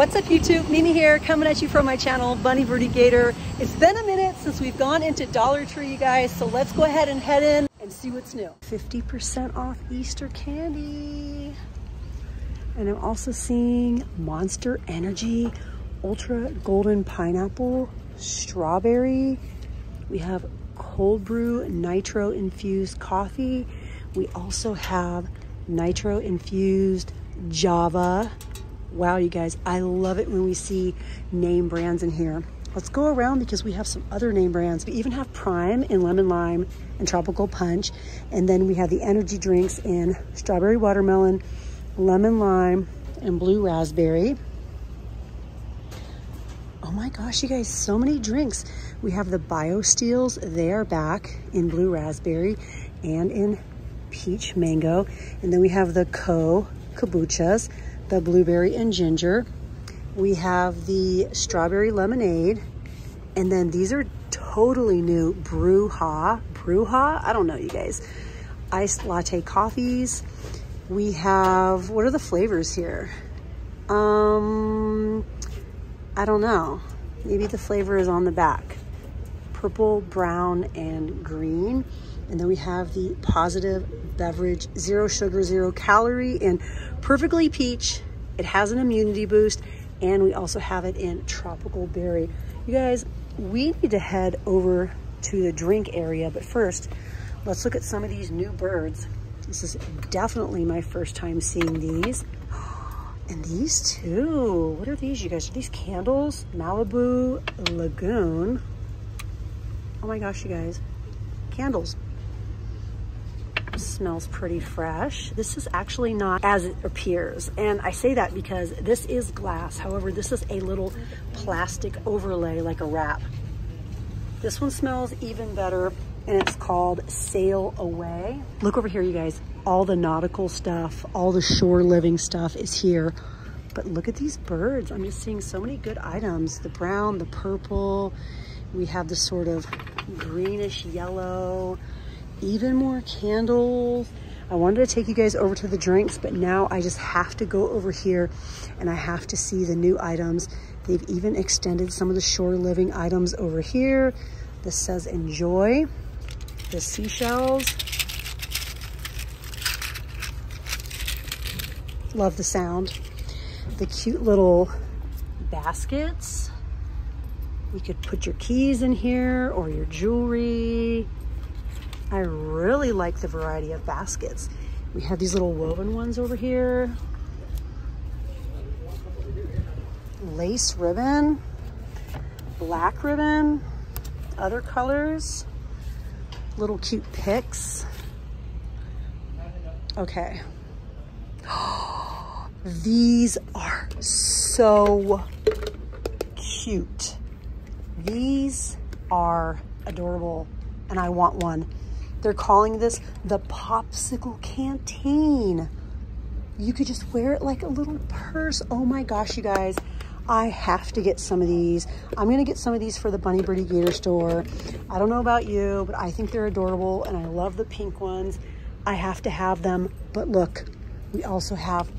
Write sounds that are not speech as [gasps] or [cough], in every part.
What's up YouTube? Mimi here coming at you from my channel Bunny Birdy Gator. It's been a minute since we've gone into Dollar Tree you guys so let's go ahead and head in and see what's new. 50% off Easter candy. And I'm also seeing Monster Energy Ultra Golden Pineapple Strawberry. We have cold brew nitro infused coffee. We also have nitro infused Java Wow, you guys, I love it when we see name brands in here. Let's go around because we have some other name brands. We even have Prime in Lemon Lime and Tropical Punch. And then we have the energy drinks in Strawberry Watermelon, Lemon Lime, and Blue Raspberry. Oh my gosh, you guys, so many drinks. We have the Bio Steels. They are back in Blue Raspberry and in Peach Mango. And then we have the Co Kombuchas the blueberry and ginger. We have the strawberry lemonade. And then these are totally new Bruja. Bruja? I don't know, you guys. Iced latte coffees. We have, what are the flavors here? Um, I don't know. Maybe the flavor is on the back. Purple, brown, and green. And then we have the positive beverage, zero sugar, zero calorie, and perfectly peach. It has an immunity boost, and we also have it in tropical berry. You guys, we need to head over to the drink area, but first, let's look at some of these new birds. This is definitely my first time seeing these. [gasps] And these too. What are these, you guys? Are these candles? Malibu Lagoon. Oh my gosh, you guys. Candles smells pretty fresh. This is actually not as it appears. And I say that because this is glass. However, this is a little plastic overlay like a wrap. This one smells even better and it's called Sail Away. Look over here, you guys. All the nautical stuff, all the shore living stuff is here. But look at these birds. I'm just seeing so many good items. The brown, the purple. We have the sort of greenish yellow even more candles. I wanted to take you guys over to the drinks, but now I just have to go over here and I have to see the new items. They've even extended some of the shore living items over here. This says enjoy, the seashells. Love the sound. The cute little baskets. You could put your keys in here or your jewelry. I really like the variety of baskets. We have these little woven ones over here. Lace ribbon, black ribbon, other colors, little cute picks. Okay. [gasps] These are so cute. These are adorable and I want one. They're calling this the popsicle canteen. You could just wear it like a little purse. Oh my gosh, you guys. I have to get some of these. I'm gonna get some of these for the Bunny Birdy Gator store. I don't know about you, but I think they're adorable and I love the pink ones. I have to have them, but look, we also have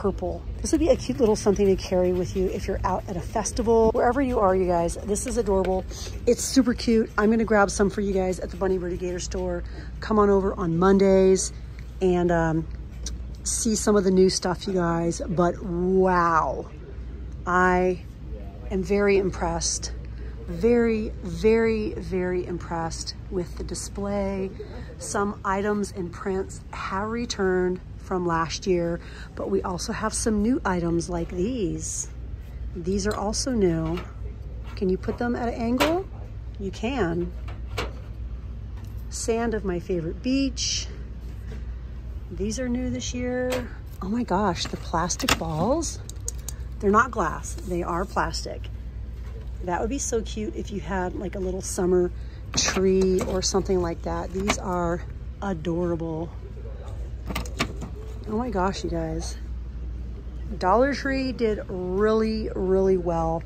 purple. This would be a cute little something to carry with you if you're out at a festival, wherever you are, you guys. This is adorable. It's super cute. I'm gonna grab some for you guys at the Bunny Gator store. Come on over on Mondays and um, see some of the new stuff, you guys. But wow, I am very impressed. Very, very, very impressed with the display. Some items and prints have returned from last year, but we also have some new items like these. These are also new. Can you put them at an angle? You can. Sand of my favorite beach. These are new this year. Oh my gosh, the plastic balls. They're not glass, they are plastic. That would be so cute if you had like a little summer tree or something like that. These are adorable. Oh my gosh, you guys. Dollar Tree did really, really well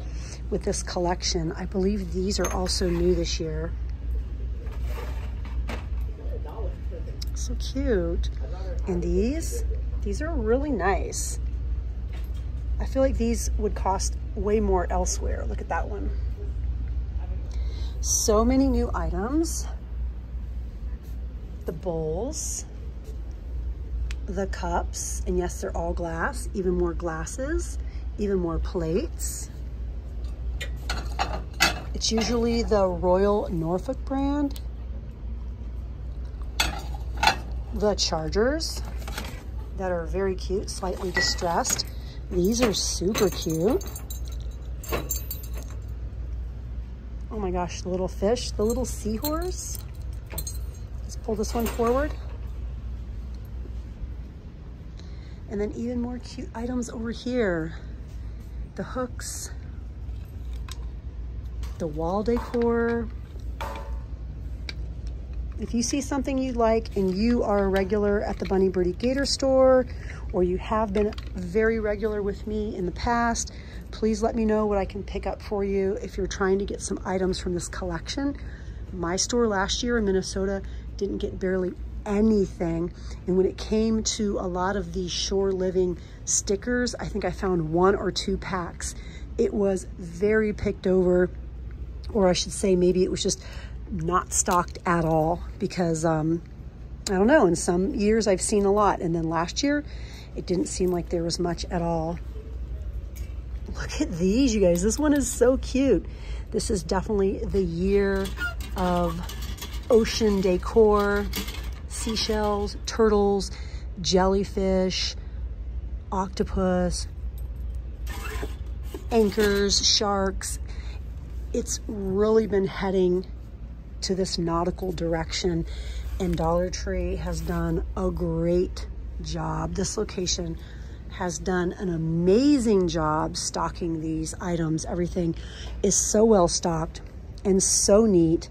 with this collection. I believe these are also new this year. So cute. And these, these are really nice. I feel like these would cost way more elsewhere. Look at that one. So many new items. The bowls, the cups, and yes, they're all glass, even more glasses, even more plates. It's usually the Royal Norfolk brand. The chargers that are very cute, slightly distressed. These are super cute. Oh my gosh, the little fish, the little seahorse. Let's pull this one forward. And then even more cute items over here. The hooks, the wall decor. If you see something you like and you are a regular at the Bunny Birdy Gator store, or you have been very regular with me in the past, please let me know what I can pick up for you if you're trying to get some items from this collection. My store last year in Minnesota didn't get barely anything. And when it came to a lot of the shore living stickers, I think I found one or two packs. It was very picked over or I should say maybe it was just not stocked at all because um, I don't know, in some years I've seen a lot. And then last year, it didn't seem like there was much at all. Look at these, you guys. This one is so cute. This is definitely the year of ocean decor, seashells, turtles, jellyfish, octopus, anchors, sharks, it's really been heading to this nautical direction and Dollar Tree has done a great job. This location has done an amazing job stocking these items. Everything is so well stocked and so neat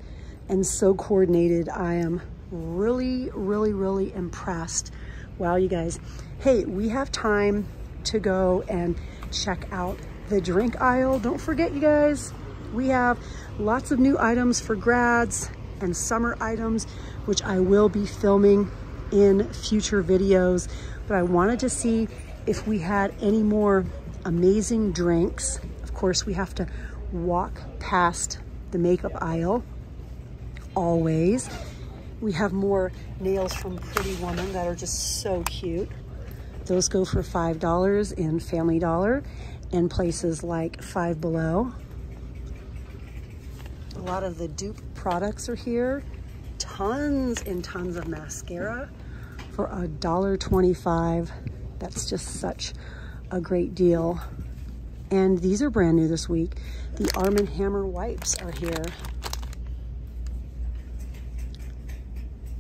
and so coordinated. I am really, really, really impressed. Wow, you guys. Hey, we have time to go and check out the drink aisle. Don't forget, you guys, we have lots of new items for grads and summer items, which I will be filming in future videos. But I wanted to see if we had any more amazing drinks. Of course, we have to walk past the makeup aisle, always. We have more nails from Pretty Woman that are just so cute. Those go for $5 in Family Dollar and places like Five Below. A lot of the dupe products are here. Tons and tons of mascara for a dollar twenty-five. That's just such a great deal. And these are brand new this week. The Arm & Hammer wipes are here.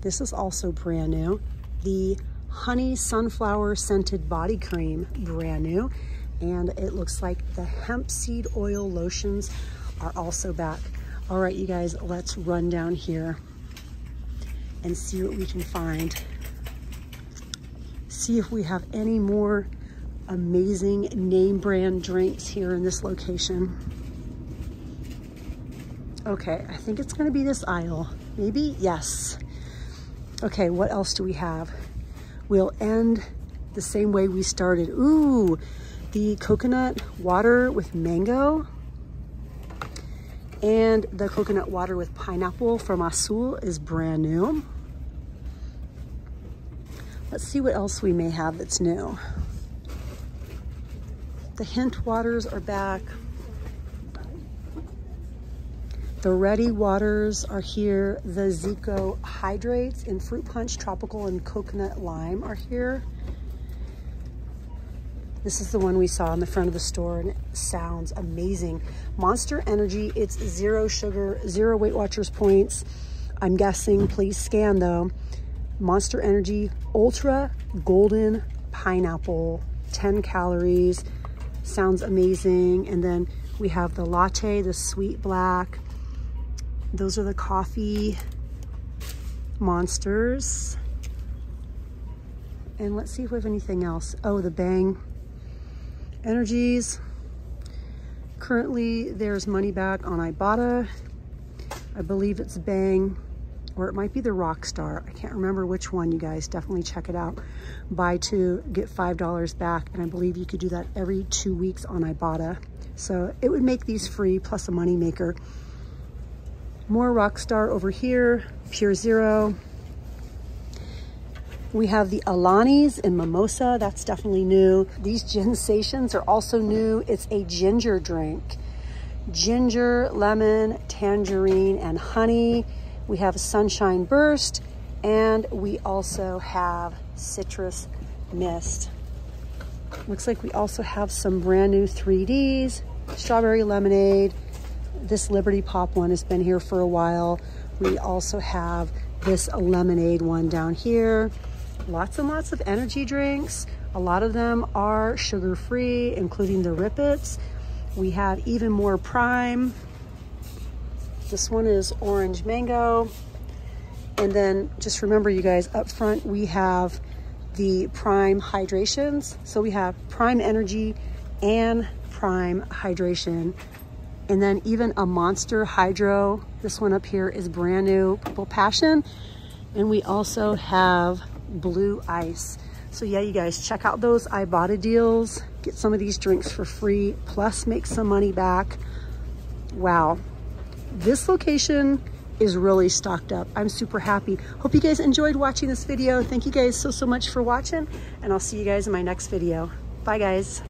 This is also brand new. The Honey Sunflower Scented Body Cream, brand new. And it looks like the hemp seed oil lotions are also back. All right, you guys, let's run down here and see what we can find. See if we have any more amazing name brand drinks here in this location. Okay, I think it's gonna be this aisle. Maybe, yes. Okay, what else do we have? We'll end the same way we started. Ooh, the coconut water with mango. And the coconut water with pineapple from Azul is brand new. Let's see what else we may have that's new. The hint waters are back. The ready waters are here. The Zico hydrates in fruit punch, tropical, and coconut lime are here. This is the one we saw in the front of the store and it sounds amazing. Monster Energy, it's zero sugar, zero Weight Watchers points. I'm guessing, please scan though. Monster Energy Ultra Golden Pineapple, 10 calories, sounds amazing. And then we have the latte, the sweet black. Those are the coffee monsters. And let's see if we have anything else. Oh, the Bang Energies. Currently, there's money back on Ibotta. I believe it's Bang or it might be the Rockstar. I can't remember which one, you guys. Definitely check it out. Buy two, get $5 back. And I believe you could do that every two weeks on Ibotta. So it would make these free plus a money maker. More Rockstar over here, Pure Zero. We have the Alanis in Mimosa. That's definitely new. These Ginsations [laughs] are also new. It's a ginger drink. Ginger, lemon, tangerine, and honey. We have Sunshine Burst, and we also have Citrus Mist. Looks like we also have some brand new 3Ds, Strawberry Lemonade. This Liberty Pop one has been here for a while. We also have this lemonade one down here. Lots and lots of energy drinks. A lot of them are sugar-free, including the Rip Its. We have even more Prime. This one is orange mango. And then just remember you guys, up front we have the Prime Hydrations. So we have Prime Energy and Prime Hydration. And then even a Monster Hydro. This one up here is brand new, Purple Passion. And we also have Blue Ice. So yeah, you guys, check out those Ibotta deals. Get some of these drinks for free, plus make some money back. Wow, this location is really stocked up. I'm super happy. Hope you guys enjoyed watching this video. Thank you guys so, so much for watching, and I'll see you guys in my next video. Bye, guys.